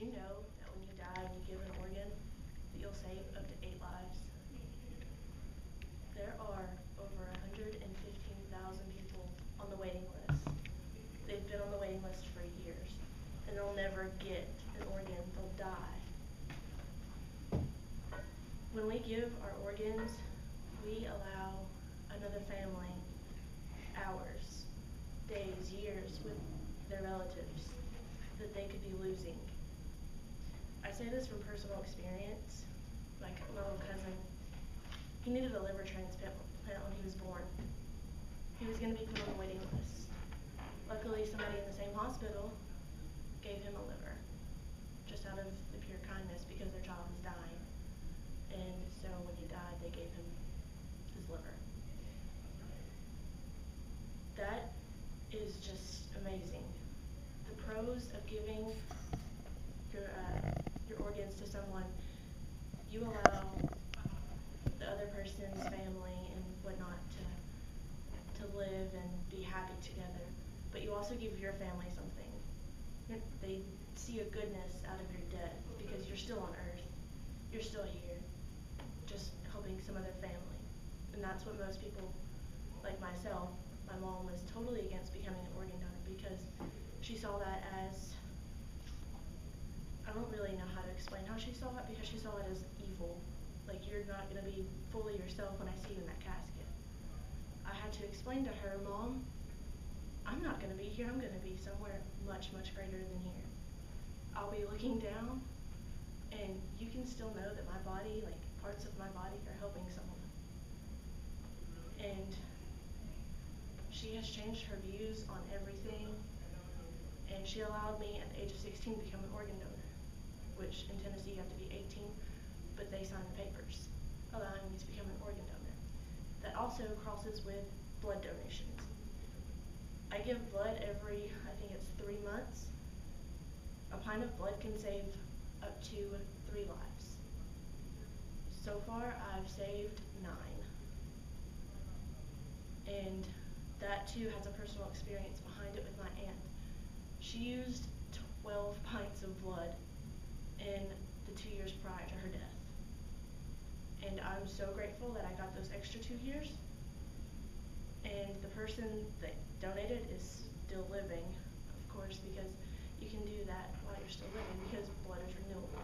you know that when you die and you give an organ, that you'll save up to eight lives? There are over 115,000 people on the waiting list. They've been on the waiting list for years, and they'll never get an organ. They'll die. When we give our organs, we allow another family hours, days, years with their relatives that they could be losing. Say this from personal experience. Like my little cousin, he needed a liver transplant when he was born. He was going to be put on the waiting list. Luckily, somebody in the same hospital gave him a liver, just out of the pure kindness because their child was dying. And so when he died, they gave him his liver. That is just amazing. The pros of giving your uh, your organs to someone, you allow um, the other person's family and whatnot to to live and be happy together. But you also give your family something. They see a goodness out of your death because you're still on earth. You're still here, just helping some other family. And that's what most people, like myself, my mom was totally against becoming an organ donor because she saw that as really know how to explain how she saw it because she saw it as evil. Like you're not going to be fully yourself when I see you in that casket. I had to explain to her, Mom, I'm not going to be here. I'm going to be somewhere much, much greater than here. I'll be looking down, and you can still know that my body, like parts of my body, are helping someone. And she has changed her views on everything, and she allowed me at the age of 16 to become an organ donor, which in Tennessee you have to be 18, but they sign the papers allowing me to become an organ donor. That also crosses with blood donations. I give blood every, I think it's three months. A pint of blood can save up to three lives. So far, I've saved nine. And that too has a personal experience behind it with my aunt. She used 12 pints of blood in the two years prior to her death. And I'm so grateful that I got those extra two years. And the person that donated is still living, of course, because you can do that while you're still living because blood is renewable.